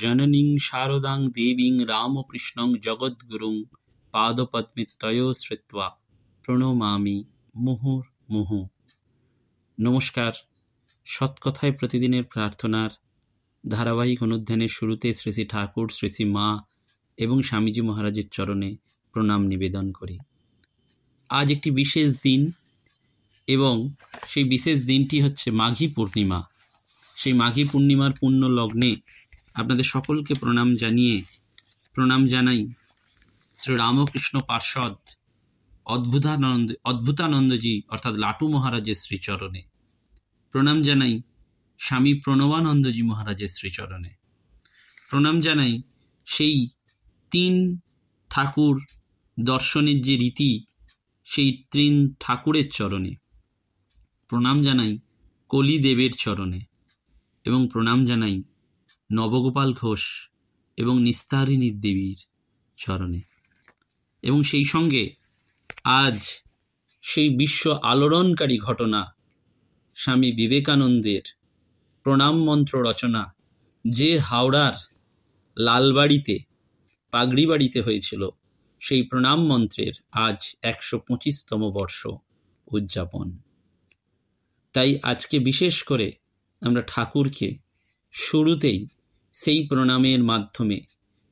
জননীং শারদাং দেবীং রামকৃষ্ণং জগদ্গুরুং পাদপদ্মে তয়ো শ্রুত্বা প্রণমামি মুহুর মুহু। নমস্কার। সৎকথায় প্রতিদিনের প্রার্থনার ধারাবাহিক অনুধ্যানের শুরুতে শ্রী শ্রী ঠাকুর, শ্রী শ্রী মা এবং স্বামীজি মহারাজের চরণে প্রণাম নিবেদন করি। আজ একটি বিশেষ দিন এবং সেই বিশেষ দিনটি হচ্ছে মাঘী পূর্ণিমা। সেই মাঘী পূর্ণিমার পূর্ণ লগ্নে আপনাদের সকলকে প্রণাম জানিয়ে, প্রণাম জানাই শ্রী রামকৃষ্ণ পার্ষদ অদ্ভুতানন্দ, অদ্ভুতানন্দজি, অর্থাৎ লাটু মহারাজের শ্রীচরণে। প্রণাম জানাই স্বামী প্রণবানন্দজি মহারাজের শ্রীচরণে। প্রণাম জানাই সেই তিন ঠাকুর দর্শনের যে রীতি, সেই তিন ঠাকুরের চরণে। প্রণাম জানাই কলিদেবের চরণে এবং প্রণাম জানাই নবগোপাল ঘোষ এবং নিস্তারিণী দেবীর চরণে। এবং সেই সঙ্গে আজ সেই বিশ্ব আলোড়নকারী ঘটনা, স্বামী বিবেকানন্দের প্রণাম মন্ত্র রচনা, যে হাওড়ার লালবাড়িতে পাগড়ি বাড়িতে হয়েছিল, সেই প্রণাম মন্ত্রের আজ একশো পঁচিশতম বর্ষ উদযাপন। তাই আজকে বিশেষ করে আমরা ঠাকুরকে শুরুতেই সেই প্রণামের মাধ্যমে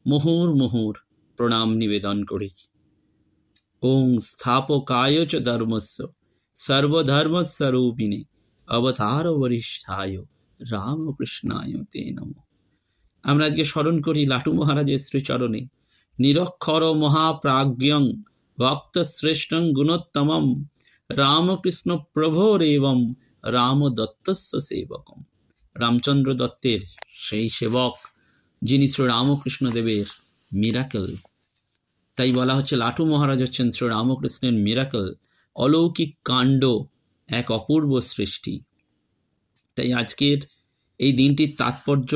মুহুর মুহুর প্রণাম নিবেদন করি। ওং স্থাপকায় চ ধর্মস্য সর্বধর্মস্বরূপিণে অবতার বরিষ্ঠায় রামকৃষ্ণায় তে নম আমরা আজকে স্মরণ করি লাটু মহারাজের শ্রীচরণে। নিরক্ষর মহাপ্রাজ্ঞং ভক্ত শ্রেষ্ঠং গুণোত্তমম রামকৃষ্ণ প্রভোরেবম রাম দত্তস্য সেবকম। রামচন্দ্র দত্তের সেই সেবক, যিনি শ্রী রামকৃষ্ণ দেবের মিরাকেল তাই বলা হচ্ছে, লাটু মহারাজ হচ্ছেন শ্রী রামকৃষ্ণের মিরাকেল অলৌকিক কাণ্ড, এক অপূর্ব সৃষ্টি। তাই আজকের এই দিনটির তাৎপর্য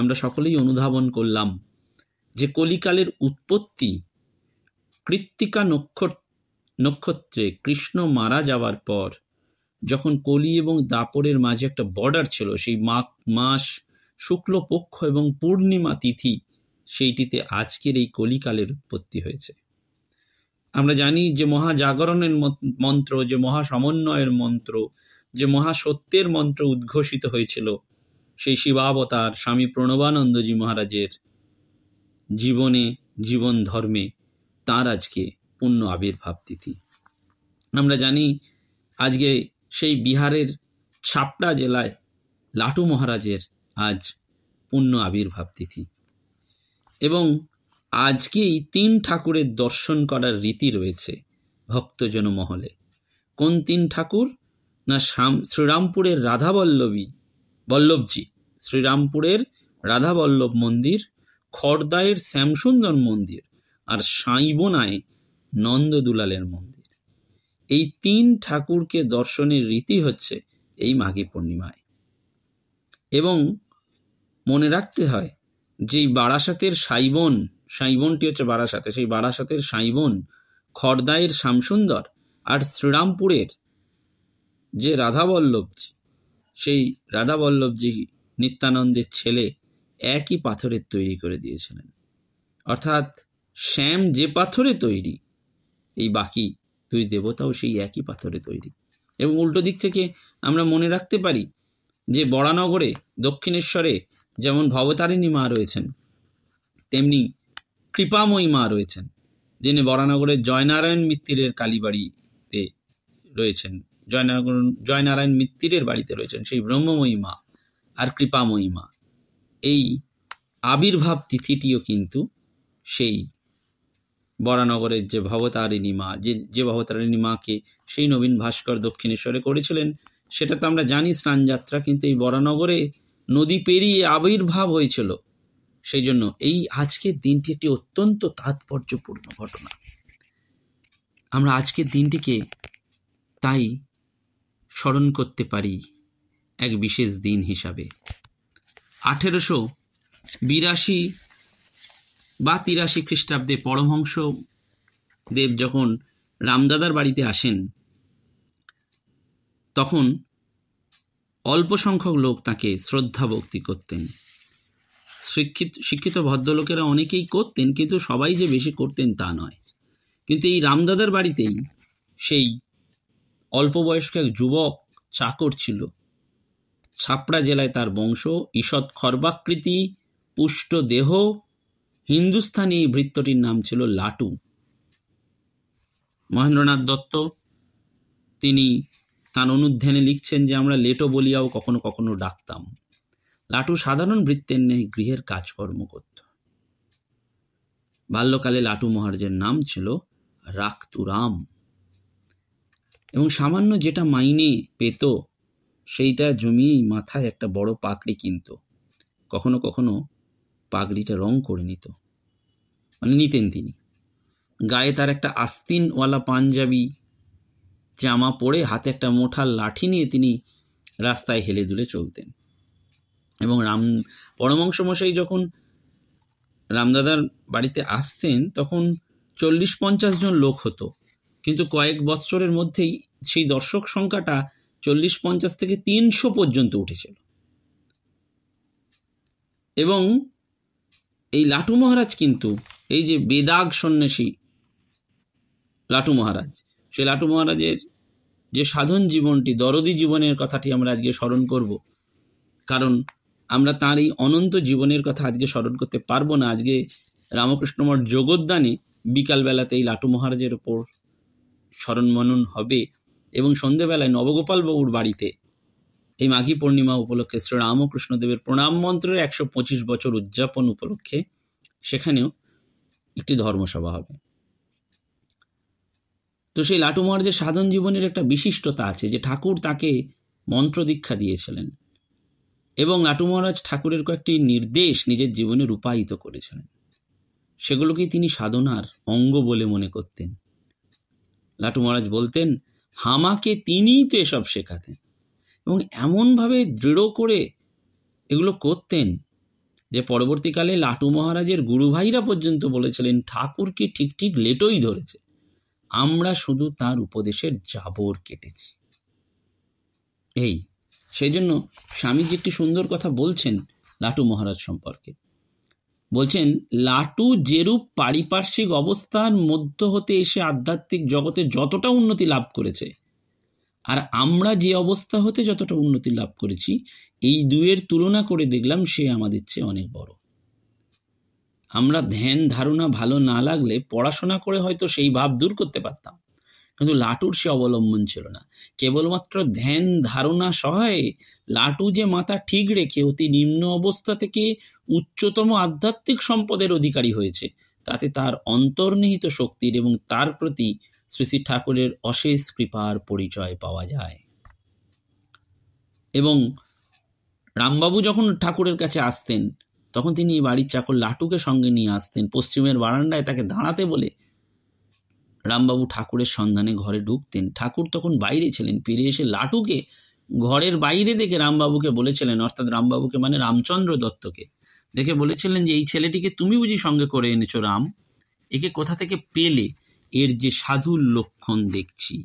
আমরা সকলেই অনুধাবন করলাম যে কলিকালের উৎপত্তি কৃত্তিকা নক্ষত্রে কৃষ্ণ মারা যাওয়ার পর যখন কলি এবং দাপরের মাঝে একটা বর্ডার ছিল, সেই মাঘ মাস, শুক্লপক্ষ এবং পূর্ণিমা তিথি সেইটিতে আজকের এই কলিকালের উৎপত্তি হয়েছে। আমরা জানি যে মহাজাগরণের মন্ত্র, যে মহা সমন্বয়ের মন্ত্র, যে মহাসত্যের মন্ত্র উদ্ঘোষিত হয়েছিল, সেই শিবাবতার স্বামী প্রণবানন্দজি মহারাজের জীবনে, জীবন ধর্মে তার আজকে পূর্ণ আবির্ভাব তিথি। আমরা জানি আজকে সেই বিহারের ছাপড়া জেলায় লাটু মহারাজের আজ পূর্ণ আবির্ভাব তিথি। আজকেই তিন ঠাকুরের দর্শন করার রীতি রয়েছে ভক্তজন মহলে। কোন তিন ঠাকুর? না শ্রীরামপুরের রাধাবল্লভী বল্লভজি। শ্রীরামপুরের রাধাবল্লভ মন্দির খড়দায়ের শ্যামসুন্দর মন্দির আর সাইবোনায় নন্দদুলালের মন্দির। এই তিন ঠাকুরকে দর্শনের রীতি হচ্ছে এই মাঘী পূর্ণিমায়। এবং মনে রাখতে হয় যে বারাসাতের সাইবন, সাইবনটি হচ্ছে বারাসাতে, সেই বারাসাতের সাইবন, খর্দায়ের শ্যামসুন্দর আর শ্রীরামপুরের যে রাধাবল্লভজি, সেই রাধাবল্লভজি নিত্যানন্দের ছেলে একই পাথরের তৈরি করে দিয়েছিলেন। অর্থাৎ শ্যাম যে পাথরে তৈরি, এই বাকি দুই দেবতাও সেই একই পাথরে তৈরি। এবং উল্টো দিক থেকে আমরা মনে রাখতে পারি যে বরানগরে, দক্ষিণেশ্বরে যেমন ভবতারিণী মা রয়েছেন, তেমনি কৃপাময়ী মা রয়েছেন, যিনি বরানগরের জয়নারায়ণ মিত্তিরের কালীবাড়িতে রয়েছেন, জয়নারায়ণ জয়নারায়ণ মিত্তিরের বাড়িতে রয়েছেন, সেই ব্রহ্মময়ী মা আর কৃপাময়ী মা। এই আবির্ভাব তিথিটিও কিন্তু সেই বরানগরের যে ভবতারিণী মা, যে যে ভবতারিণী মাকে সেই নবীন ভাস্কর দক্ষিণেশ্বরে করেছিলেন, সেটা তো আমরা জানি স্নানযাত্রা, কিন্তু এই বরানগরে নদী পেরিয়ে আবির্ভাব হয়েছিল। সেই জন্য এই আজকের দিনটি একটি অত্যন্ত তাৎপর্যপূর্ণ ঘটনা। আমরা আজকের দিনটিকে তাই স্মরণ করতে পারি এক বিশেষ দিন হিসাবে। আঠেরোশো বিরাশি বা তিরাশি খ্রিস্টাব্দে পরমহংস দেব যখন রামদাদার বাড়িতে আসেন, তখন অল্প সংখ্যক লোক তাকে শ্রদ্ধা ভক্তি করতেন। শিক্ষিত শিক্ষিত ভদ্রলোকেরা অনেকেই করতেন, কিন্তু সবাই যে বেশি করতেন তা নয়। কিন্তু এই রামদাদার বাড়িতেই সেই অল্প বয়স্ক এক যুবক চাকর ছিল। ছাপড়া জেলায় তার বংশ, ঈষৎ খর্বাকৃতি, পুষ্ট দেহ, হিন্দুস্থানি ভৃত্যটির নাম ছিল লাটু। মহেন্দ্রনাথ দত্ত, তিনি তার অনুধ্যানে লিখছেন যে, আমরা লেটো বলিয়াও কখনো কখনো ডাকতাম। লাটু সাধারণ বৃত্তের নেই, গৃহের কাজকর্ম করত। বাল্যকালে লাটু মহারাজের নাম ছিল রাক্তুরাম এবং সামান্য যেটা মাইনে পেত, সেইটা জমিয়েই মাথায় একটা বড় পাগড়ি কিনত। কখনো কখনো পাগড়িটা রং করে নিত। মানে নিতেন তিনি। গায়ে তার একটা আস্তিনওয়ালা পাঞ্জাবি জামা পরে হাতে একটা মোঠার লাঠি নিয়ে তিনি রাস্তায় হেলে দুলে চলতেন। এবং রাম পরমংশমশাই যখন রামদাদার বাড়িতে আসতেন, তখন চল্লিশ পঞ্চাশ জন লোক হতো। কিন্তু কয়েক বৎসরের মধ্যেই সেই দর্শক সংখ্যাটা চল্লিশ পঞ্চাশ থেকে তিনশো পর্যন্ত উঠেছিল। এবং এই লাটু মহারাজ কিন্তু, এই যে বেদাগ সন্ন্যাসী লাটু মহারাজ সেই লাটু মহারাজের যে সাধন জীবনটি, দরদি জীবনের কথাটি আমরা আজকে স্মরণ করব। কারণ আমরা তার এই অনন্ত জীবনের কথা আজকে স্মরণ করতে পারব না। আজকে রামকৃষ্ণমঠ জগদ্দানে বিকালবেলাতে এই লাটু মহারাজের ওপর স্মরণ মনন হবে এবং সন্ধেবেলায় নবগোপাল বাবুর বাড়িতে এই মাঘী পূর্ণিমা উপলক্ষে শ্রী রামকৃষ্ণদেবের প্রণাম মন্ত্রের একশো পঁচিশ বছর উদযাপন উপলক্ষে সেখানেও একটি ধর্মসভা হবে। তো সেই লাটু মহারাজের সাধন জীবনের একটা বিশিষ্টতা আছে যে ঠাকুর তাকে মন্ত্র দীক্ষা দিয়েছিলেন এবং লাটু মহারাজ ঠাকুরের কয়েকটি নির্দেশ নিজের জীবনে রূপায়িত করেছিলেন। সেগুলোকেই তিনি সাধনার অঙ্গ বলে মনে করতেন। লাটু মহারাজ বলতেন, হামাকে তিনিই তো এসব শেখাতেন এবং এমনভাবে দৃঢ় করে এগুলো করতেন যে পরবর্তীকালে লাটু মহারাজের গুরুভাইরা পর্যন্ত বলেছিলেন, ঠাকুরকে ঠিক ঠিক লেটোই ধরেছে। আমরা শুধু তার উপদেশের জাবর কেটেছি। এই সেই জন্য স্বামীজি একটি সুন্দর কথা বলছেন লাটু মহারাজ সম্পর্কে। বলছেন, লাটু যেরূপ পারিপার্শ্বিক অবস্থার মধ্য হতে এসে আধ্যাত্মিক জগতে যতটা উন্নতি লাভ করেছে, আর আমরা যে অবস্থা হতে যতটা উন্নতি লাভ করেছি, এই দুয়ের তুলনা করে দেখলাম সে আমাদের চেয়ে অনেক বড়। আমরা ধ্যান, ধারণা ভালো না লাগলে পড়াশোনা করে হয়তো সেই ভাব দূর করতে পারতাম। কিন্তু লাটুর সে অবলম্বন ছিল না। কেবলমাত্র ধ্যান, ধারণা সহায়ে লাটু যে মাথা ঠিক রেখে অতি নিম্ন অবস্থা থেকে উচ্চতম আধ্যাত্মিক সম্পদের অধিকারী হয়েছে, তাতে তার অন্তর্নিহিত শক্তির এবং তার প্রতি শ্রী শ্রী ঠাকুরের অশেষ কৃপার পরিচয় পাওয়া যায়। এবং রামবাবু যখন ঠাকুরের কাছে আসতেন তখন তিনি বাড়ির চাকর লাটুকে সঙ্গে নিয়ে আসতেন। পশ্চিমের বারান্দায় তাকে দাঁড়াতে বলে রামবাবু ঠাকুরের সন্ধানে ঘরে ঢুকতেন। ঠাকুর তখন বাইরে ছিলেন। ফিরে এসে লাটুকে ঘরের বাইরে দেখে রামবাবুকে বলেছিলেন, অর্থাৎ রামবাবুকে মানে রামচন্দ্র দত্তকে। দেখে বলেছিলেন যে, এই ছেলেটিকে তুমি বুঝি সঙ্গে করে এনেছো রাম? একে কোথা থেকে পেলে? এর যে সাধুর লক্ষণ দেখছি।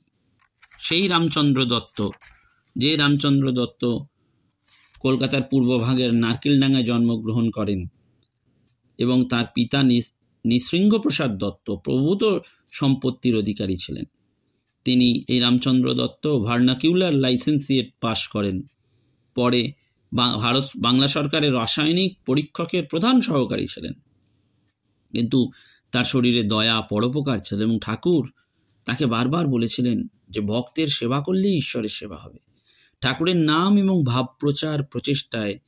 সেই রামচন্দ্র দত্ত, যে রামচন্দ্র দত্ত কলকাতার পূর্বভাগের নারকেলডাঙ্গায় জন্মগ্রহণ করেন এবং তার পিতা নৃসিংহপ্রসাদ দত্ত প্রভূত সম্পত্তির অধিকারী ছিলেন। তিনি এই রামচন্দ্র দত্ত ভার্নাকিউলার লাইসেন্সিয়েট পাশ করেন। পরে ভারত, বাংলা সরকারের রাসায়নিক পরীক্ষকের প্রধান সহকারী ছিলেন। কিন্তু তার শরীরে দয়া, পরোপকার ছিল এবং ঠাকুর তাকে বারবার বলেছিলেন যে ভক্তের সেবা করলেই ঈশ্বরের সেবা হবে। ঠাকুরের নাম এবং ভাব প্রচার প্রচেষ্টায়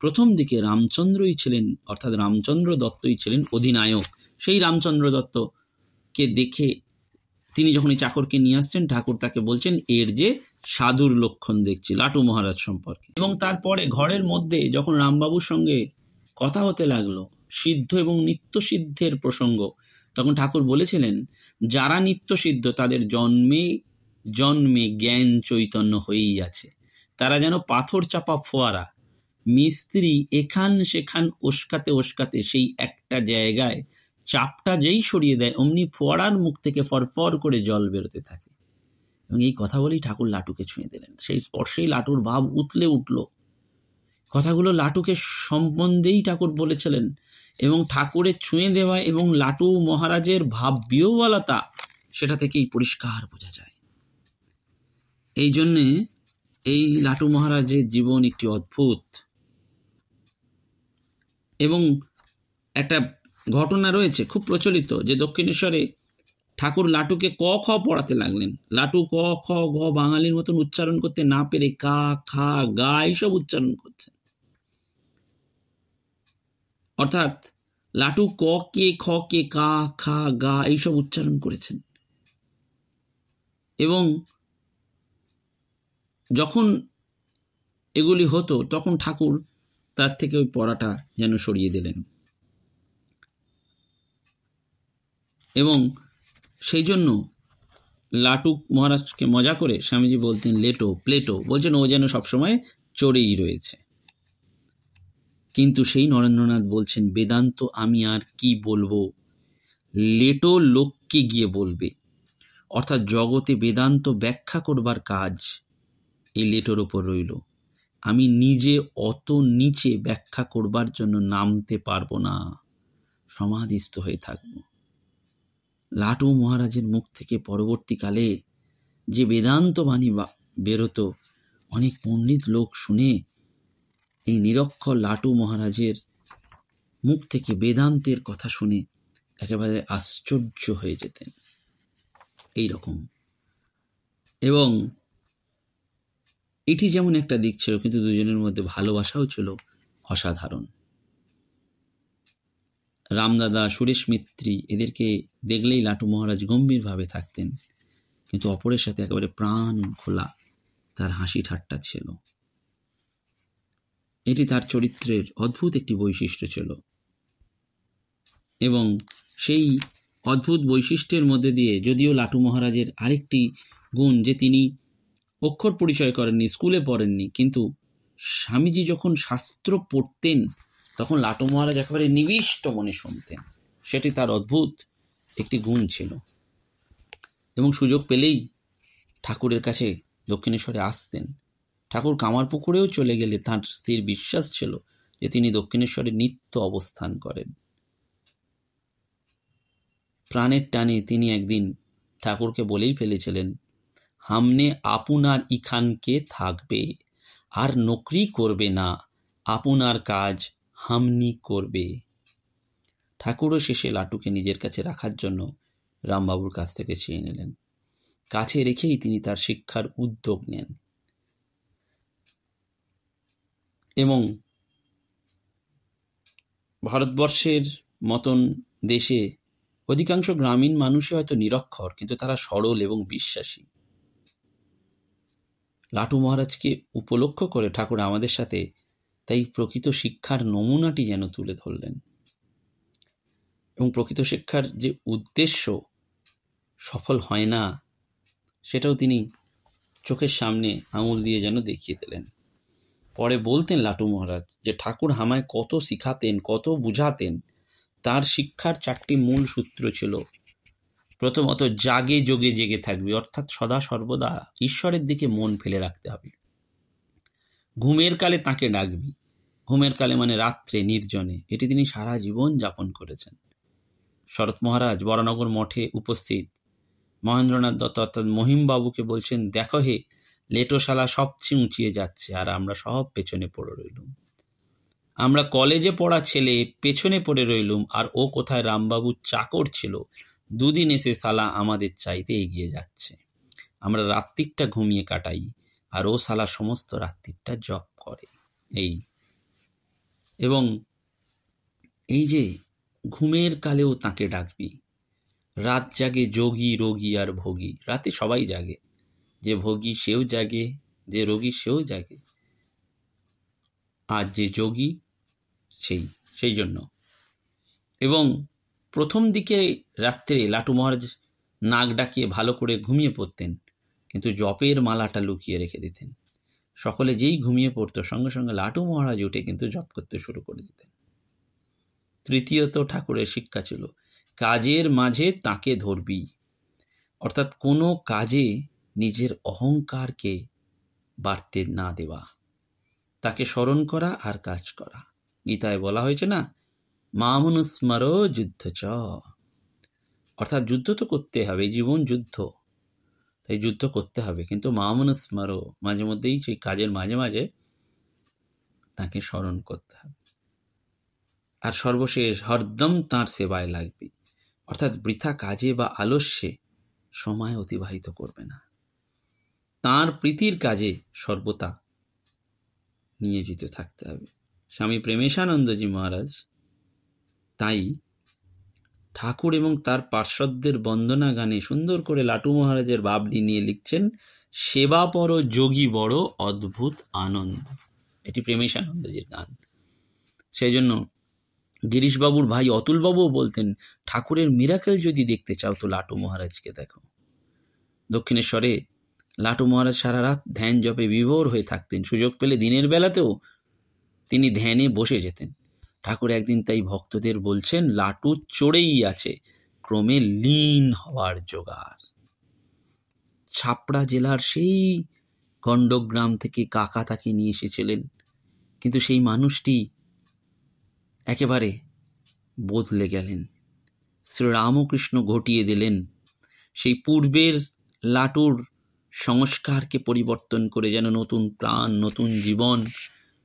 প্রথম দিকে রামচন্দ্রই ছিলেন, অর্থাৎ রামচন্দ্র দত্তই ছিলেন অধিনায়ক। সেই রামচন্দ্র দত্তকে দেখে তিনি যখন এই চাকরকে নিয়ে আসছেন, ঠাকুর তাকে বলছেন, এর যে সাধুর লক্ষণ দেখছি, লাটু মহারাজ সম্পর্কে। এবং তারপরে ঘরের মধ্যে যখন রামবাবুর সঙ্গে কথা হতে লাগল, সিদ্ধ এবং নিত্য সিদ্ধের প্রসঙ্গ, তখন ঠাকুর বলেছিলেন, যারা নিত্য সিদ্ধ তাদের জন্মে জন্মে জ্ঞান চৈতন্য হয়েই আছে। তারা যেন পাথর চাপা ফোয়ারা। মিস্ত্রি এখান সেখান ওস্কাতে ওস্কাতে সেই একটা জায়গায় চাপটা যেই সরিয়ে দেয়, অমনি ফোয়ারার মুখ থেকে ফরফর করে জল বেরোতে থাকে। এবং এই কথা বলেই ঠাকুর লাটুকে ছুঁয়ে দিলেন। সেই স্পর্শেই লাটুর ভাব উতলে উঠল। কথাগুলো লাটুকে সম্বন্ধেই ঠাকুর বলেছিলেন এবং ঠাকুরের ছুঁয়ে দেওয়া এবং লাটু মহারাজের ভাব বিয়োবলতা সেটা থেকেই পরিষ্কার বোঝা যায়। এই জন্যে এই লাটু মহারাজের জীবন একটি অদ্ভুত। এবং একটা ঘটনা রয়েছে খুব প্রচলিত যে দক্ষিণেশ্বরে ঠাকুর লাটুকে ক খ পড়াতে লাগলেন। লাটু ক, খ, ঘ বাঙালির মতন উচ্চারণ করতে না পেরে কা, খা, গা এইসব উচ্চারণ করছেন। অর্থাৎ লাটু ক, কে, খ, কে, কা, খা, গা এইসব উচ্চারণ করেছেন। এবং যখন এগুলি হতো, তখন ঠাকুর তার থেকে ওই পড়াটা যেন সরিয়ে দিলেন। এবং সেই জন্য লাটুক মহারাজকে মজা করে স্বামীজি বলতেন, লেটো, প্লেটো। বলছেন, ও যেন সবসময় চড়েই রয়েছে। কিন্তু সেই নরেন্দ্রনাথ বলছেন, বেদান্ত, আমি আর কি বলব? লেটো লোককে গিয়ে বলবে। অর্থাৎ জগতে বেদান্ত ব্যাখ্যা করবার কাজ এই লেটোর ওপর রইল। আমি নিজে অত নিচে ব্যাখ্যা করবার জন্য নামতে পারব না। সমাধিস্থ হয়ে থাকব। লাটু মহারাজের মুখ থেকে পরবর্তীকালে যে বেদান্ত বাণী বেরোতো, অনেক পণ্ডিত লোক শুনে এই নিরক্ষর লাটু মহারাজের মুখ থেকে বেদান্তের কথা শুনে একেবারে আশ্চর্য হয়ে যেতেন। এই রকম এবং এটি যেমন একটা দিক ছিল, কিন্তু দুজনের মধ্যে ভালোবাসাও ছিল অসাধারণ। রামদাদা, সুরেশ মিত্রী এদেরকে দেখলেই লাটু মহারাজ গম্ভীরভাবে থাকতেন, কিন্তু অপরের সাথে একেবারে প্রাণ খোলা তার হাসি ঠাট্টা ছিল। এটি তার চরিত্রের অদ্ভুত একটি বৈশিষ্ট্য ছিল এবং সেই অদ্ভুত বৈশিষ্ট্যের মধ্যে দিয়ে যদিও লাটু মহারাজের আরেকটি গুণ যে তিনি অক্ষর পরিচয় করেননি, স্কুলে পড়েননি, কিন্তু স্বামীজি যখন শাস্ত্র পড়তেন, তখন লাটু মহারাজ একেবারে নিবিষ্ট মনে শুনতেন। সেটি তার অদ্ভুত একটি গুণ ছিল। এবং সুযোগ পেলেই ঠাকুরের কাছে দক্ষিণেশ্বরে আসতেন। ঠাকুর কামারপুকুরেও চলে গেলে তাঁর স্থির বিশ্বাস ছিল যে তিনি দক্ষিণেশ্বরে নিত্য অবস্থান করেন। প্রাণের টানে তিনি একদিন ঠাকুরকে বলেই ফেলেছিলেন হামনে আপনার ইখানকে থাকবে, আর নকরি করবে না, আপনার কাজ হামনি করবে। ঠাকুরও শেষে লাটুকে নিজের কাছে রাখার জন্য রামবাবুর কাছ থেকে চেয়ে নিলেন। কাছে রেখেই তিনি তার শিক্ষার উদ্যোগ নেন। এবং ভারতবর্ষের মতন দেশে অধিকাংশ গ্রামীণ মানুষই হয়তো নিরক্ষর, কিন্তু তারা সরল এবং বিশ্বাসী। লাটু মহারাজকে উপলক্ষ করে ঠাকুর আমাদের সাথে তাই প্রকৃত শিক্ষার নমুনাটি যেন তুলে ধরলেন। এবং প্রকৃত শিক্ষার যে উদ্দেশ্য সফল হয় না, সেটাও তিনি চোখের সামনে আঙুল দিয়ে যেন দেখিয়ে দিলেন। পরে বলতেন লাটু মহারাজ যে ঠাকুর হামায় কত শিখাতেন, কত বুঝাতেন, তার শিক্ষার চারটি মূল সূত্র ছিল প্রথমত জাগে যোগে জেগে থাকবে, অর্থাৎ সদা সর্বদা ঈশ্বরের দিকে মন ফেলে রাখতে হবে। ঘুমের কালে তাকে ডাকবি। ঘুমের কালে মানে রাত্রে, নির্জনে। এটি তিনি সারা জীবন যাপন করেছেন। শরৎ মহারাজ বরানগর মঠে উপস্থিত। মহেন্দ্রনাথ দত্ত অর্থাৎ মহিমবাবুকে বলছেন, দেখো হে, লেটোশালা সবচেয়ে উঁচিয়ে যাচ্ছে আর আমরা সব পেছনে পড়ে রইলুম। আমরা কলেজে পড়া ছেলে পেছনে পড়ে রইলুম আর ও কোথায় রামবাবুর চাকর ছিল দুদিন এসে সালা আমাদের চাইতে এগিয়ে যাচ্ছে। আমরা রাত্রিকটা ঘুমিয়ে কাটাই, আর ও সালা সমস্ত রাত্রিকটা জপ করে। এই। এবং এই যে ঘুমের কালেও তাকে ডাকবি। রাত জাগে যোগী, রোগী আর ভোগী। রাতে সবাই জাগে। যে ভোগী সেও জাগে, যে রোগী সেও জাগে। আর যে যোগী, সেই সেই জন্য। এবং প্রথম দিকে রাত্রে লাটু মহারাজ নাক ডাকিয়ে ভালো করে ঘুমিয়ে পড়তেন, কিন্তু জপের মালাটা লুকিয়ে রেখে দিতেন। সকলে যেই ঘুমিয়ে পড়তো, সঙ্গে সঙ্গে লাটু মহারাজ উঠে কিন্তু জপ করতে শুরু করে দিতেন। তৃতীয়ত ঠাকুরের শিক্ষা ছিল, কাজের মাঝে তাকে ধরবি। অর্থাৎ কোনো কাজে নিজের অহংকারকে বাড়তে না দেওয়া। তাকে স্মরণ করা আর কাজ করা। গীতায় বলা হয়েছে না মামনুস্মার যুদ্ধ চ। অর্থাৎ যুদ্ধ তো করতে হবে জীবন যুদ্ধ। তাই যুদ্ধ করতে হবে, কিন্তু মামনুস্মারো মাঝে মধ্যেই সেই কাজের মাঝে মাঝে তাকে স্মরণ করতে হবে। আর সর্বশেষ, হরদম তার সেবায় লাগবে। অর্থাৎ বৃথা কাজে বা আলস্যে সময় অতিবাহিত করবে না। তার প্রীতির কাজে সর্বতা নিয়োজিত থাকতে হবে। স্বামী প্রেমেশানন্দজি মহারাজ তাই ঠাকুর এবং তার পার্শ্বদের বন্দনা গানে সুন্দর করে লাটু মহারাজের বাবলি নিয়ে লিখছেন, সেবা পর যোগী বড় অদ্ভুত আনন্দ। এটি প্রেমেশানন্দজির গান। সেই জন্য গিরিশবাবুর ভাই অতুলবাবুও বলতেন, ঠাকুরের মিরাকেল যদি দেখতে চাও তো লাটু মহারাজকে দেখো। দক্ষিণেশ্বরে লাটু মহারাজ সারা রাত ধ্যান জপে বিভোর হয়ে থাকতেন। সুযোগ পেলে দিনের বেলাতেও তিনি ধ্যানে বসে যেতেন। ঠাকুর একদিন তাই ভক্তদের বলছেন, লাটু চড়েই আছে, ক্রমে লীন হওয়ার জোগাড়। ছাপড়া জেলার সেই গণ্ডগ্রাম থেকে কাকা তাকে নিয়ে এসেছিলেন, কিন্তু সেই মানুষটি একেবারে বদলে গেলেন। শ্রীরামকৃষ্ণ ঘটিয়ে দিলেন, সেই পূর্বের লাটুর সংস্কারকে পরিবর্তন করে যেন নতুন প্রাণ, নতুন জীবন,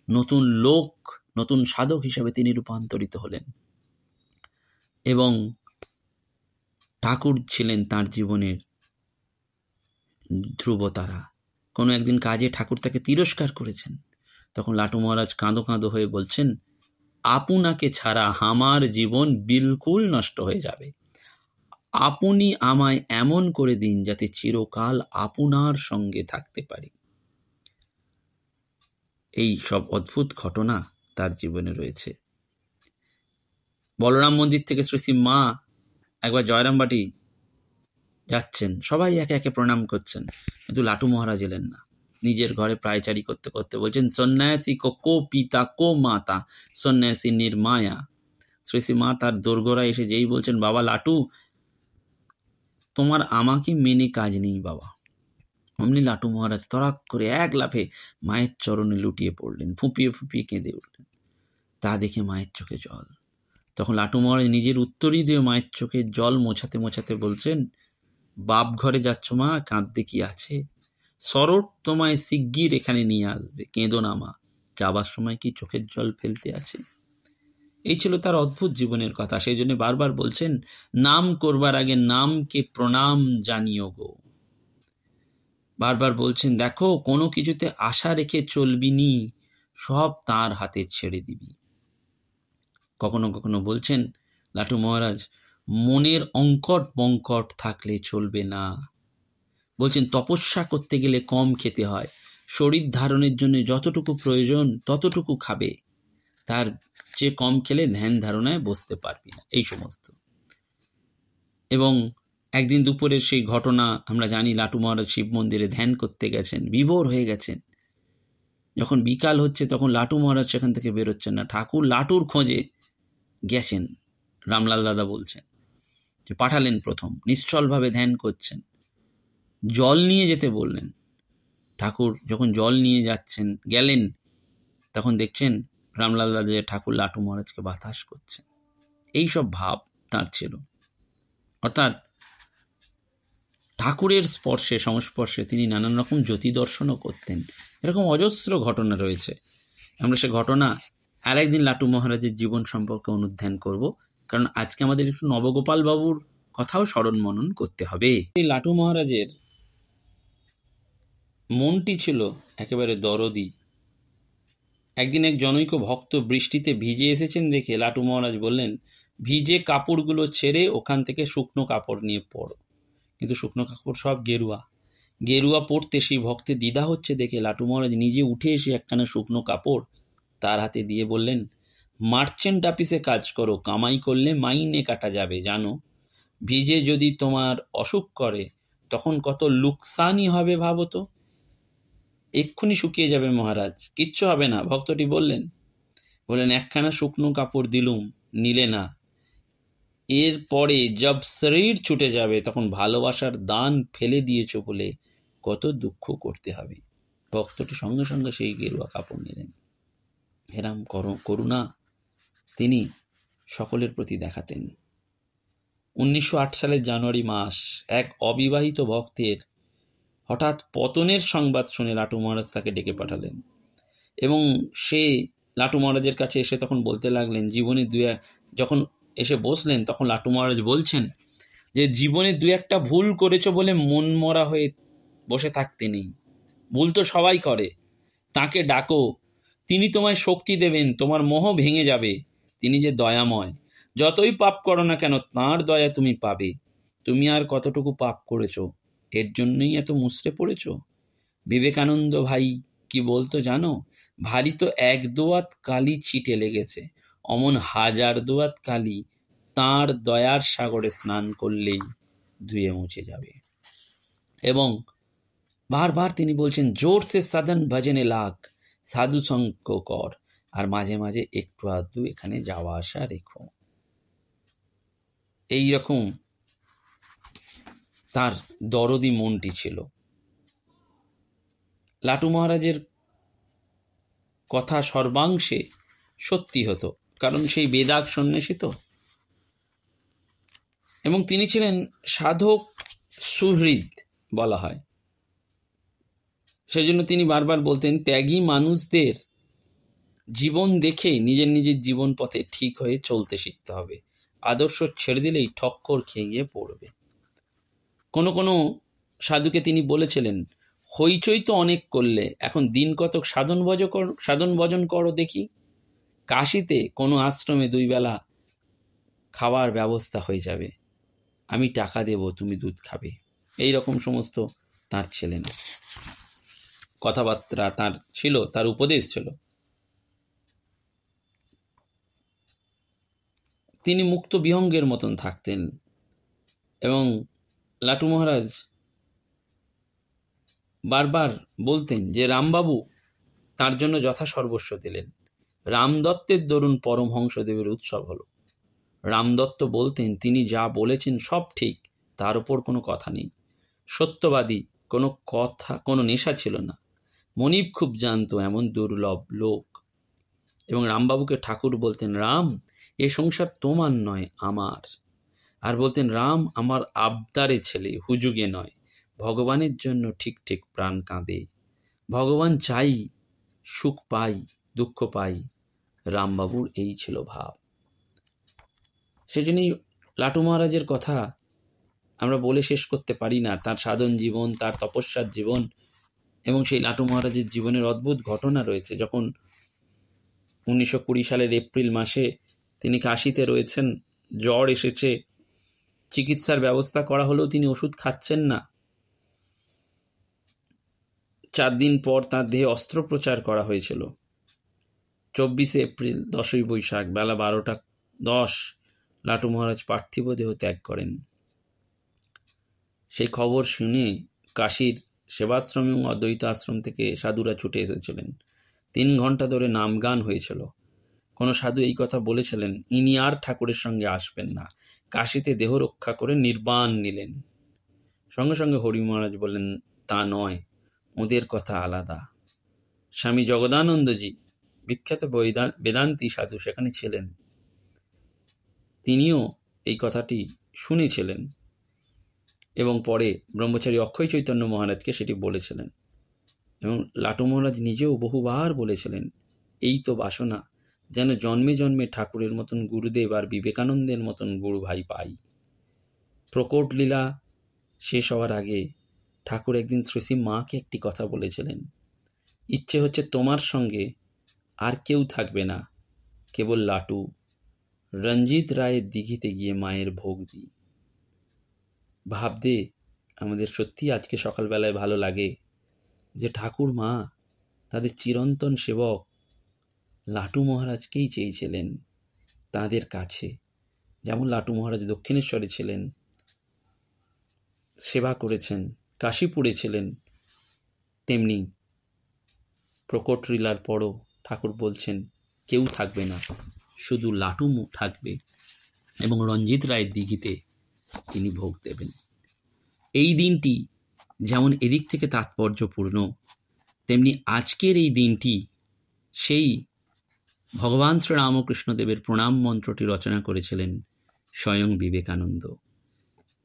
নতুন লোক নতুন সাধক হিসাবে তিনি রূপান্তরিত হলেন। এবং ঠাকুর ছিলেন তার জীবনের ধ্রুবতারা। কোনো একদিন কাজে ঠাকুর তাকে তিরস্কার করেছেন। তখন লাটু মহারাজ কাঁদো কাঁদো হয়ে বলছেন, আপনাকে ছাড়া আমার জীবন বিলকুল নষ্ট হয়ে যাবে। আপনি আমায় এমন করে দিন যাতে চিরকাল আপনার সঙ্গে থাকতে পারি। এই সব অদ্ভুত ঘটনা তার জীবনে রয়েছে। বলরাম মন্দির থেকে শ্রী মা একবার জয়রামবাটি যাচ্ছেন। সবাই একে একে প্রণাম করছেন। কিন্তু লাটু মহারাজ এলেন না। নিজের ঘরে প্রায়চারি করতে করতে বলছেন, সন্ন্যাসী কো পিতা কো মাতা, সন্ন্যাসী নির্মায়া। শ্রী মা তার দোরগোড়া এসে যেই বলছেন, বাবা লাটু, তোমার আমাকে মেনে কাজ নেই বাবা। অমনি লাটু মহারাজ তরাক করে এক লাফে মায়ের চরণে লুটিয়ে পড়লেন, ফুঁপিয়ে ফুঁপিয়ে কেঁদে উঠলেন। তা দেখে মায়ের চোখে জল। তখন লাটু মহারাজ নিজের উত্তরই দিয়ে মায়ের চোখে জল মোছাতে মোছাতে বলছেন, বাপ ঘরে যাচ্ছ মা, কাঁদতে কি আছে? সরট তোমায় শিগগির এখানে নিয়ে আসবে, কেঁদো না মা, যাবার সময় কি চোখের জল ফেলতে আছে? এই ছিল তার অদ্ভুত জীবনের কথা। সেই জন্য বারবার বলছেন, নাম করবার আগে নামকে প্রণাম জানিও গো। বারবার বলছেন, দেখো, কোনো কিছুতে আশা রেখে চলবি নি, সব তার হাতে ছেড়ে দিবি। কখনো কখনো বলছেন, লাটু মহারাজ, মনের অঙ্কট বঙ্কট থাকলে চলবে না। বলছেন, তপস্যা করতে গেলে কম খেতে হয়। শরীর ধারণের জন্য যতটুকু প্রয়োজন, ততটুকু খাবে। তার চেয়ে কম খেলে ধ্যান ধারণায় বসতে পারবি না। এই সমস্ত। এবং একদিন দুপুরের সেই ঘটনা আমরা জানি, লাটু মহারাজ শিব মন্দিরে ধ্যান করতে গেছেন, বিভোর হয়ে গেছেন। যখন বিকাল হচ্ছে তখন লাটু মহারাজ সেখান থেকে বেরোচ্ছেন না। ঠাকুর লাটুর খোঁজে গেছেন, রামলাল দাদা বলছেন যে, পাঠালেন প্রথম, নিশ্চলভাবে ধ্যান করছেন। জল নিয়ে যেতে বললেন। ঠাকুর যখন জল নিয়ে যাচ্ছেন, গেলেন, তখন দেখছেন রামলাল দাদা যে ঠাকুর লাটু মহারাজকে বাতাস করছেন। এই সব ভাব তার ছিল। অর্থাৎ ঠাকুরের স্পর্শে, সংস্পর্শে তিনি নানান রকম জ্যোতি দর্শনও করতেন। এরকম অজস্র ঘটনা রয়েছে। আমরা সে ঘটনা আর একদিন লাটু মহারাজের জীবন সম্পর্কে অনুধ্যান করব, কারণ আজকে আমাদের একটু নবগোপাল বাবুর কথাও স্মরণ মনন করতে হবে। এই লাটু মহারাজের মনটি ছিল একেবারে দরদি। একদিন এক জনৈক ভক্ত বৃষ্টিতে ভিজে এসেছেন দেখে লাটু মহারাজ বললেন, ভিজে কাপড়গুলো ছেড়ে ওখান থেকে শুকনো কাপড় নিয়ে পড়ো। কিন্তু শুকনো কাপড় সব গেরুয়া। গেরুয়া পড়তে সেই ভক্তের দ্বিধা হচ্ছে দেখে লাটু মহারাজ নিজে উঠে এসে একখানা শুকনো কাপড় তার হাতে দিয়ে বললেন, মার্চেন্ট অফিসে কাজ করো, কামাই করলে মাইনে কাটা যাবে, জানো। ভিজে যদি তোমার অসুখ করে, তখন কত লুকসানই হবে ভাবো তো। এক্ষুনি শুকিয়ে যাবে মহারাজ, কিচ্ছু হবে না। ভক্তটি বললেন বললেন, একখানা শুকনো কাপড় দিলুম, নিলে না। এরপরে জব শরীর ছুটে যাবে, তখন ভালোবাসার দান ফেলে দিয়েছ বলে কত দুঃখ করতে হবে। ভক্তটি সঙ্গে সঙ্গে সেই গেরুয়া কাপড় নিলেন। হেরাম করুণা, তিনি সকলের প্রতি দেখাতেন। উনিশশো আট সালের জানুয়ারি মাস, এক অবিবাহিত ভক্তের হঠাৎ পতনের সংবাদ শুনে লাটু মহারাজ তাকে ডেকে পাঠালেন। এবং সে লাটু মহারাজের কাছে এসে তখন বলতে লাগলেন, জীবনে দু যখন এসে বসলেন, তখন লাটু মহারাজ বলছেন, যে জীবনে দু একটা ভুল করেছ বলে মন মরা হয়ে বসে থাকতে নেই। ভুল তো সবাই করে। তাকে ডাকো। তিনি তোমায় শক্তি দেবেন, তোমার মোহ ভেঙে যাবে। তিনি যে দয়াময়, যতই পাপ করো না কেন, তাঁর দয়া তুমি পাবে। তুমি আর কতটুকু পাপ করেছ, এর জন্যই এত মুসড়ে পড়েছ? বিবেকানন্দ ভাই, কি বলতো জানো? ভারী তো এক দোয়াত কালি ছিটে লেগেছে। অমন হাজার দোয়াত কালি তাঁর দয়ার সাগরে স্নান করলেই ধুয়ে মুছে যাবে। এবং বারবার তিনি বলছেন জোরসে সাধন ভজনে লাগ সাধু সঙ্গ কর। আর মাঝে মাঝে একটু আধটু এখানে যাওয়া আসা রেখো। এই রকম তার দরদি মনটি ছিল। লাটু মহারাজের কথা সর্বাংশে সত্যি হতো। কারণ সেই বেদাগ সন্ন্যাসী তো। এবং তিনি ছিলেন সাধক সুহৃদ বলা হয়। সেই জন্য তিনি বারবার বলতেন, ত্যাগী মানুষদের জীবন দেখে নিজের নিজের জীবন পথে ঠিক হয়ে চলতে শিখতে হবে। আদর্শ ছেড়ে দিলেই ঠক্কর খেয়ে গিয়ে পড়বে। কোনো কোনো সাধুকে তিনি বলেছিলেন, হইচই তো অনেক করলে, এখন দিন কতক সাধন কর, সাধন ভজন করো দেখি। কাশিতে কোনো আশ্রমে দুই বেলা খাওয়ার ব্যবস্থা হয়ে যাবে। আমি টাকা দেব, তুমি দুধ খাবে। এই রকম সমস্ত তার ছিলেন কথাবার্তা তার ছিল, তার উপদেশ ছিল। তিনি মুক্ত বিহঙ্গের মতন থাকতেন এবং লাটু মহারাজ বারবার বলতেন যে, রামবাবু, তার জন্য যথা সর্বস্ব দিলেন। রামদত্তের দরুন পরমহংসদেবের উৎসব হলো। রামদত্ত বলতেন, তিনি যা বলেছেন সব ঠিক, তার ওপর কোনো কথা নেই। সত্যবাদী, কোনো কথা, কোনো নেশা ছিল না। মনিব খুব জানত, এমন দুর্লভ লোক। এবং রামবাবুকে ঠাকুর বলতেন, রাম, এ সংসার তোমার নয়, আমার। আর বলতেন, রাম, আমার আবদারে ছেলে, হুজুগে নয়। ভগবানের জন্য ঠিক ঠিক প্রাণ কাঁদে। ভগবান চাই সুখ পাই, দুঃখ পাই রামবাবুর এই ছিল ভাব। সেজন্যই লাটু মহারাজের কথা আমরা বলে শেষ করতে পারি না। তার সাধন জীবন, তার তপস্যার জীবন এবং সেই লাটু মহারাজের জীবনের অদ্ভুত ঘটনা রয়েছে। যখন উনিশশো কুড়ি সালের এপ্রিল মাসে তিনি কাশিতে রয়েছেন, জ্বর এসেছে, চিকিৎসার ব্যবস্থা করা হলেও তিনি ওষুধ খাচ্ছেন না। চার দিন পর তার দেহে অস্ত্রোপচার করা হয়েছিল। চব্বিশে এপ্রিল, দশই বৈশাখ, বেলা বারোটা দশ, লাটু মহারাজ পার্থিব দেহ ত্যাগ করেন। সেই খবর শুনে কাশীর সেবাশ্রম এবং অদ্বৈত আশ্রম থেকে সাধুরা ছুটে এসেছিলেন। তিন ঘণ্টা ধরে নাম গান হয়েছিল। কোনো সাধু এই কথা বলেছিলেন, ইনি আর ঠাকুরের সঙ্গে আসবেন না। কাশিতে দেহ রক্ষা করে নির্বাণ নিলেন। সঙ্গে সঙ্গে হরি মহারাজ বললেন, তা নয়, ওদের কথা আলাদা। স্বামী জগদানন্দজি বিখ্যাত বেদান্তি সাধু সেখানে ছিলেন। তিনিও এই কথাটি শুনেছিলেন এবং পরে ব্রহ্মচারী অক্ষয় চৈতন্য মহারাজকে সেটি বলেছিলেন এবং লাটু মহারাজ নিজেও বহুবার বলেছিলেন, এই তো বাসনা, যেন জন্মে জন্মে ঠাকুরের মতন গুরুদেব আর বিবেকানন্দের মতন গুরু ভাই পাই। প্রকট লীলা শেষ হওয়ার আগে ঠাকুর একদিন শ্রীশ্রী মাকে একটি কথা বলেছিলেন, ইচ্ছে হচ্ছে তোমার সঙ্গে আর কেউ থাকবে না, কেবল লাটু। রঞ্জিত রায়ের দিঘিতে গিয়ে মায়ের ভোগ দিই। ভাবতে আমাদের সত্যি আজকে সকালবেলায় ভালো লাগে। যে ঠাকুর মা, তাদের চিরন্তন সেবক, লাটু মহারাজকেই চেয়েছিলেন তাদের কাছে। যেমন লাটু মহারাজ দক্ষিণেশ্বরে ছিলেন, সেবা করেছেন, কাশীপুরে ছিলেন, তেমনি প্রকট রিলার পরও ঠাকুর বলছেন, কেউ থাকবে না, শুধু লাটু থাকবে এবং রঞ্জিত রায়ের দিঘিতে তিনি ভোগ দেবেন। এই দিনটি যেমন এদিক থেকে তাৎপর্যপূর্ণ, তেমনি আজকের এই দিনটি সেই ভগবান শ্রীরামকৃষ্ণদেবের প্রণাম মন্ত্রটি রচনা করেছিলেন স্বয়ং বিবেকানন্দ।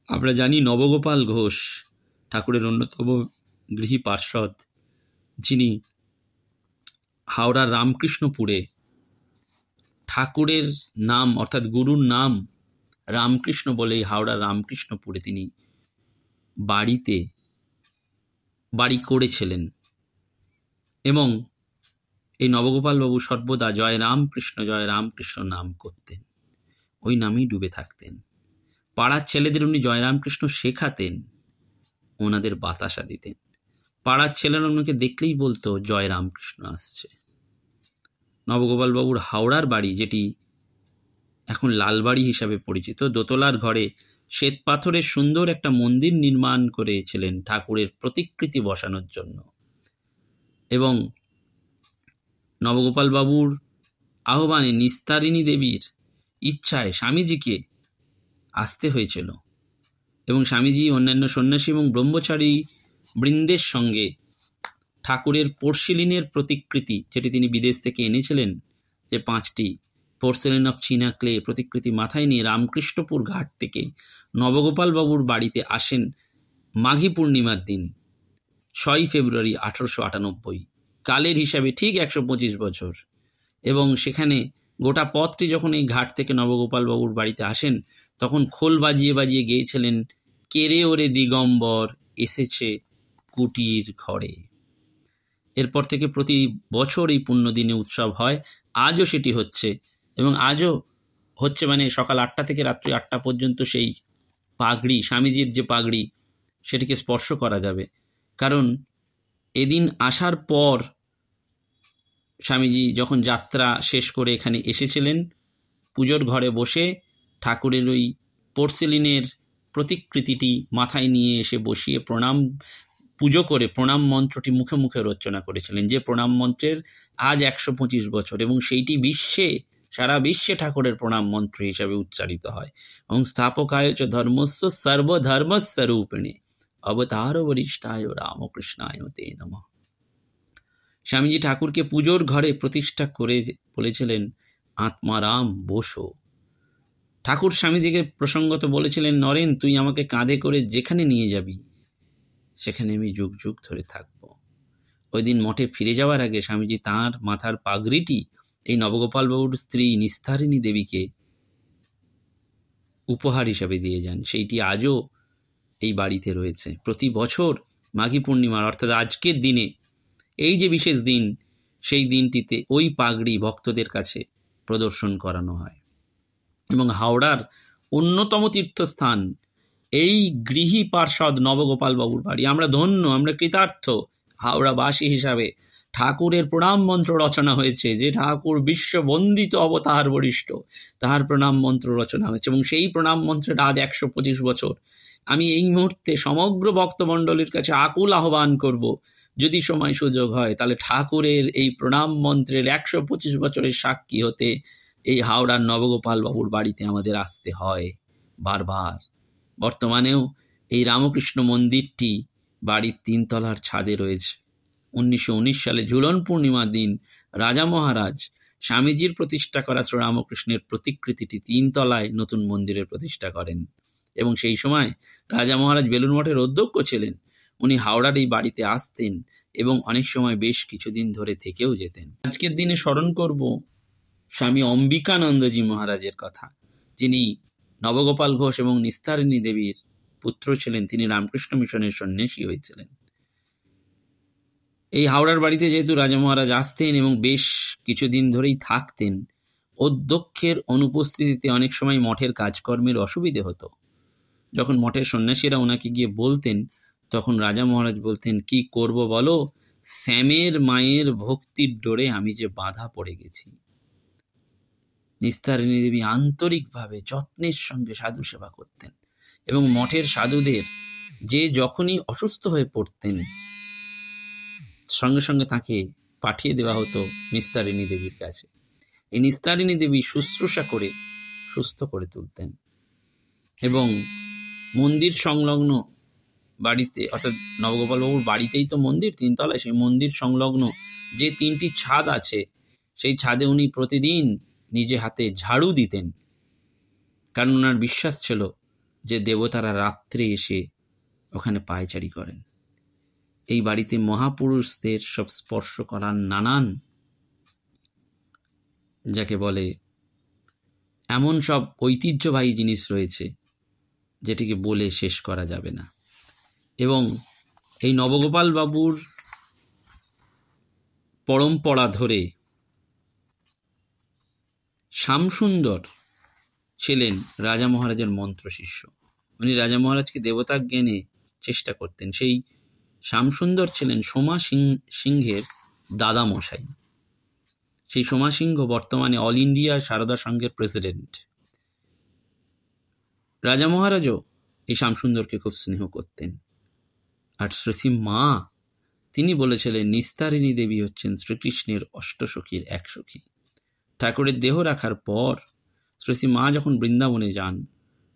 আমরা জানি নবগোপাল ঘোষ, ঠাকুরের অন্যতম গৃহী পার্ষদ যিনি হাওড়ার রামকৃষ্ণপুরে ঠাকুরের নাম, অর্থাৎ গুরুর নাম রামকৃষ্ণ বলেই হাওড়ার রামকৃষ্ণপুরে তিনি বাড়িতে, বাড়ি করেছিলেন। এবং এই নবগোপালবাবু সর্বদা জয় রামকৃষ্ণ জয় রামকৃষ্ণ নাম করতেন। ওই নামেই ডুবে থাকতেন। পাড়ার ছেলেদের উনি জয়রামকৃষ্ণ শেখাতেন, ওনাদের বাতাসা দিতেন। পাড়ার ছেলেরা ওনাকে দেখলেই বলতো, জয় রামকৃষ্ণ আসছে। নবগোপালবাবুর হাওড়ার বাড়ি, যেটি এখন লালবাড়ি হিসাবে পরিচিত। দোতলার ঘরে শ্বেত পাথরের সুন্দর একটা মন্দির নির্মাণ করেছিলেন ঠাকুরের প্রতিকৃতি বসানোর জন্য। এবং নবগোপালবাবুর আহ্বানে নিস্তারিণী দেবীর ইচ্ছায় স্বামীজিকে আসতে হয়েছিল। এবং স্বামীজি অন্যান্য সন্ন্যাসী এবং ব্রহ্মচারী বৃন্দের সঙ্গে ঠাকুরের পোর্সিলিনের প্রতিকৃতি, যেটি তিনি বিদেশ থেকে এনেছিলেন, যে পাঁচটি পোর্সেলিন অফ চীনা ক্লে প্রতিকৃতি মাথায় নিয়ে রামকৃষ্ণপুর ঘাট থেকে নবগোপালবাবুর বাড়িতে আসেন মাঘী পূর্ণিমার দিন, ছয়ই ফেব্রুয়ারি আঠারোশো আটানব্বই। কালের হিসাবে ঠিক একশো পঁচিশ বছর। এবং সেখানে গোটা পথটি যখন এই ঘাট থেকে নবগোপালবাবুর বাড়িতে আসেন, তখন খোল বাজিয়ে বাজিয়ে গিয়েছিলেন কেরে ওরে দিগম্বর, এসেছে কুটির ঘরে। এরপর থেকে প্রতি বছর এই পুণ্যদিনে উৎসব হয়। আজও সেটি হচ্ছে এবং আজও হচ্ছে মানে সকাল আটটা থেকে রাত্রি আটটা পর্যন্ত সেই পাগড়ি, স্বামীজির যে পাগড়ি, সেটিকে স্পর্শ করা যাবে। কারণ এদিন আসার পর স্বামীজি যখন যাত্রা শেষ করে এখানে এসেছিলেন, পুজোর ঘরে বসে ঠাকুরের ওই পোর্সেলিনের প্রতিকৃতিটি মাথায় নিয়ে এসে বসিয়ে প্রণাম পুজো করে প্রণাম মন্ত্রটি মুখে মুখে রচনা করেছিলেন, যে প্রণাম মন্ত্রের আজ একশো পঁচিশ বছর এবং সেইটি বিশ্বে, সারা বিশ্বে ঠাকুরের প্রণাম মন্ত্র হিসাবে উচ্চারিত হয়। এবং স্থাপকায় চ ধর্মস্ব সর্বধর্মস্বরূপিণে অবতার বরিষ্ঠায় রামকৃষ্ণায় তে নম। স্বামীজি ঠাকুরকে পুজোর ঘরে প্রতিষ্ঠা করে বলেছিলেন আত্মারাম বসো। ঠাকুর স্বামীজিকে প্রসঙ্গত বলেছিলেন, নরেন, তুই আমাকে কাঁধে করে যেখানে নিয়ে যাবি সেখানে আমি যুগ যুগ ধরে থাকব। ওই দিন মঠে ফিরে যাওয়ার আগে স্বামীজি তাঁর মাথার পাগড়িটি এই নবগোপালবাবুর স্ত্রী নিস্তারিণী দেবীকে উপহার হিসাবে দিয়ে যান। সেইটি আজও এই বাড়িতে রয়েছে। প্রতি বছর মাঘী পূর্ণিমার, অর্থাৎ আজকের দিনে, এই যে বিশেষ দিন, সেই দিনটিতে ওই পাগড়ি ভক্তদের কাছে প্রদর্শন করানো হয়। এবং হাওড়ার অন্যতম তীর্থস্থান এই গৃহী পার্ষদ নবগোপাল বাবুর বাড়ি। আমরা ধন্য, আমরা কৃতার্থ। হাওড়াবাসী হিসাবে ঠাকুরের প্রণাম মন্ত্র রচনা হয়েছে, যে ঠাকুর বিশ্ববন্দিত অবতার বরিষ্ঠ, তাহার প্রণাম মন্ত্র রচনা হয়েছে এবং সেই প্রণাম মন্ত্রের আজ একশো পঁচিশ বছর। আমি এই মুহূর্তে সমগ্র ভক্তমণ্ডলীর কাছে আকুল আহ্বান করব, যদি সময় সুযোগ হয়, তাহলে ঠাকুরের এই প্রণাম মন্ত্রের একশো পঁচিশ বছরের সাক্ষী হতে এই হাওড়ার নবগোপাল বাবুর বাড়িতে আমাদের আসতে হয়। বারবার। বর্তমানেও এই রামকৃষ্ণ মন্দিরটি বাড়ির তিনতলার ছাদে রয়েছে। উনিশশো উনিশ সালে ঝুলন পূর্ণিমার দিন রাজা মহারাজ স্বামীজির প্রতিষ্ঠা করা শ্রীরামকৃষ্ণের প্রতিকৃতিটি তিনতলায় নতুন মন্দিরের প্রতিষ্ঠা করেন এবং সেই সময় রাজা মহারাজ বেলুন মঠের অধ্যক্ষ ছিলেন। উনি হাওড়ার এই বাড়িতে আসতেন এবং অনেক সময় বেশ কিছুদিন ধরে থেকেও যেতেন। আজকের দিনে স্মরণ করব স্বামী অম্বিকানন্দজি মহারাজের কথা, যিনি নবগোপাল ঘোষ এবং নিস্তারিণী দেবীর পুত্র ছিলেন। তিনি রামকৃষ্ণ মিশনের সন্ন্যাসী হয়েছিলেন। এই হাওড়ার বাড়িতে যেহেতু রাজা মহারাজ আসতেন এবং বেশ কিছুদিন ধরেই থাকতেন, অধ্যক্ষের অনুপস্থিতিতে অনেক সময় মঠের কাজকর্মের অসুবিধে হতো। যখন মঠের সন্ন্যাসীরা ওনাকে গিয়ে বলতেন, তখন রাজা মহারাজ বলতেন, কি করব বলো? শ্যামের মায়ের ভক্তির ডোরে আমি যে বাধা পড়ে গেছি। নিস্তারিণী দেবী আন্তরিকভাবে যত্নের সঙ্গে সাধু সেবা করতেন এবং মঠের সাধুদের যে যখনই অসুস্থ হয়ে পড়তেন, সঙ্গে সঙ্গে তাকে পাঠিয়ে দেওয়া হতো নিস্তারিণী দেবীর কাছে। এই নিস্তারিণী দেবী শুশ্রূষা করে, সুস্থ করে তুলতেন এবং মন্দির সংলগ্ন বাড়িতে, অর্থাৎ নবগোপালবাবুর বাড়িতেই তো মন্দির তিনতলায়, সেই মন্দির সংলগ্ন যে তিনটি ছাদ আছে, সেই ছাদে উনি প্রতিদিন নিজে হাতে ঝাড়ু দিতেন। কারণ ওনার বিশ্বাস ছিল যে দেবতারা রাত্রে এসে ওখানে পায়চারি করেন। এই বাড়িতে মহাপুরুষদের সব স্পর্শ করার নানান যাকে বলে এমন সব ঐতিহ্যবাহী জিনিস রয়েছে যেটিকে বলে শেষ করা যাবে না। এবং এই নবগোপাল বাবুর পরম্পরা ধরে শ্যামসুন্দর ছিলেন রাজা মহারাজের মন্ত্র শিষ্য। উনি রাজা মহারাজকে দেবতা জ্ঞানে চেষ্টা করতেন। সেই শ্যামসুন্দর ছিলেন সোমা সিং সিংহের দাদামশাই। সেই সোমা সিংহ বর্তমানে অল ইন্ডিয়া সারদা সংঘের প্রেসিডেন্ট। রাজা মহারাজও এই শ্যামসুন্দরকে খুব স্নেহ করতেন। আর শ্রী মা, তিনি বলেছিলেন, নিস্তারিণী দেবী হচ্ছেন শ্রীকৃষ্ণের অষ্টসখীর এক সখী ঠাকুরের দেহ রাখার পর শ্রী মা যখন বৃন্দাবনে যান,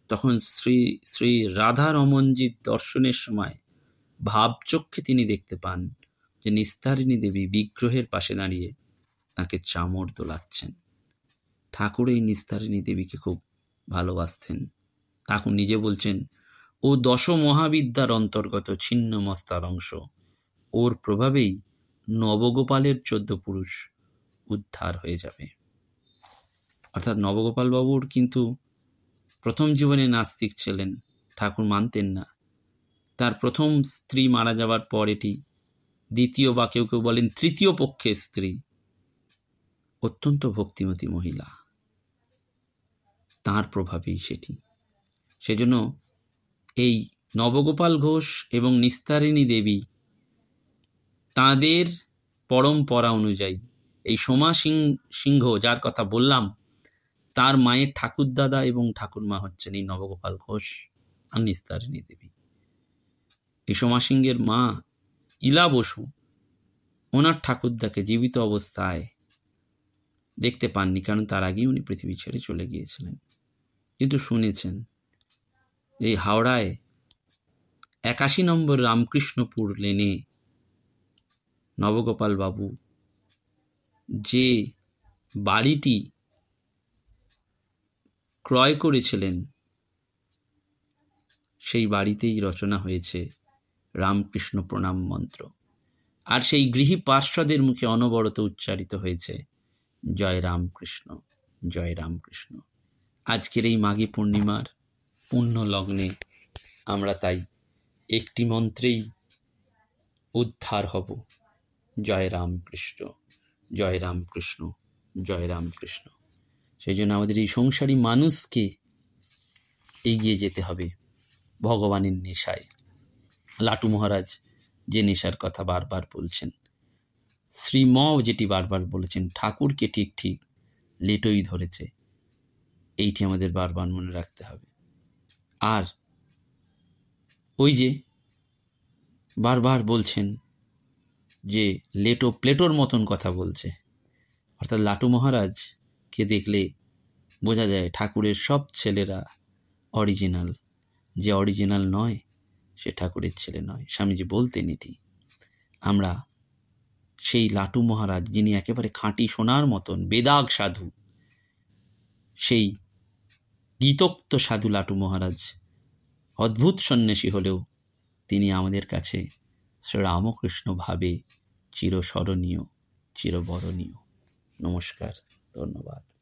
তখন শ্রী শ্রী রাধা রমনজিৎ দর্শনের সময় ভাবচক্ষে তিনি দেখতে পান যে নিস্তারিণী দেবী বিগ্রহের পাশে দাঁড়িয়ে তাকে চামড় দোলাচ্ছেন। ঠাকুর এই নিস্তারিণী দেবীকে খুব ভালোবাসতেন। ঠাকুর নিজে বলছেন, ও দশ মহাবিদ্যার অন্তর্গত ছিন্ন মস্তার অংশ, ওর প্রভাবেই নবগোপালের চোদ্দ পুরুষ উদ্ধার হয়ে যাবে। অর্থাৎ নবগোপাল বাবুর কিন্তু প্রথম জীবনে নাস্তিক ছিলেন, ঠাকুর মানতেন না। তার প্রথম স্ত্রী মারা যাওয়ার পর এটি দ্বিতীয় বা কেউ কেউ বলেন তৃতীয় পক্ষের স্ত্রী। অত্যন্ত ভক্তিমতী মহিলা। তার প্রভাবেই সেটি। সেজন্য এই নবগোপাল ঘোষ এবং নিস্তারিণী দেবী তাদের পরম্পরা অনুযায়ী, এই সোমা সিং সিংহ যার কথা বললাম তার মায়ের ঠাকুরদাদা এবং ঠাকুরমা হচ্ছেন এই নবগোপাল ঘোষ আর নিস্তারিণী দেবী। এই সোমা সিংহের মা ইলা বসু ওনার ঠাকুরদাকে জীবিত অবস্থায় দেখতে পাননি কারণ তার আগেই উনি পৃথিবী ছেড়ে চলে গিয়েছিলেন। কিন্তু শুনেছেন, এই হাওড়ায় একাশি নম্বর রামকৃষ্ণপুর লেনে নবগোপাল বাবু যে বাড়িটি ক্রয় করেছিলেন। সেই বাড়িতেই রচনা হয়েছে রামকৃষ্ণ প্রণাম মন্ত্র। আর সেই গৃহী পার্শ্বদের মুখে অনবরত উচ্চারিত হয়েছে, জয় রামকৃষ্ণ জয় রামকৃষ্ণ। আজকের এই মাঘী পূর্ণিমার পুণ্য লগ্নে আমরা তাই একটি মন্ত্রেই উদ্ধার হব, জয় রামকৃষ্ণ জয় রামকৃষ্ণ জয় রামকৃষ্ণ। সেই জন্য আমাদের এই সংসারী মানুষকে এগিয়ে যেতে হবে ভগবানের নেশায়। লাটু মহারাজ যে নেশার কথা বারবার বলছেন শ্রীম যেটি বারবার বলেছেন, ঠাকুরকে ঠিক ঠিক লেটোই ধরেছে, এইটি আমাদের বারবার মনে রাখতে হবে। আর ওই যে বারবার বলছেন যে লেটো প্লেটোর মতন কথা বলছে, অর্থাৎ লাটু মহারাজকে দেখলে বোঝা যায় ঠাকুরের সব ছেলেরা অরিজিনাল। যে অরিজিনাল নয়, সে ঠাকুরের ছেলে নয়। স্বামীজি বলতেন এটি। আমরা সেই লাটু মহারাজ, যিনি একেবারে খাঁটি সোনার মতন, বেদাগ সাধু, সেই গীতোক্ত সাধু লাটু মহারাজ, অদ্ভুত সন্ন্যাসী হলেও তিনি আমাদের কাছে শ্রীরামকৃষ্ণ ভাবে চিরস্মরণীয়, চিরবরণীয়। নমস্কার, ধন্যবাদ।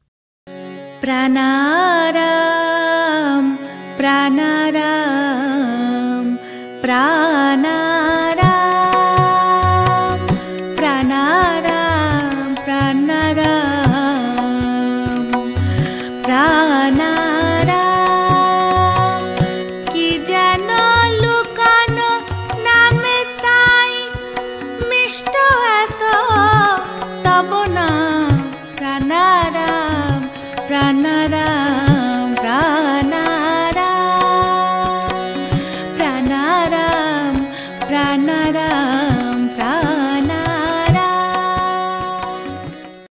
प्राणाराम प्राणाराम प्राणा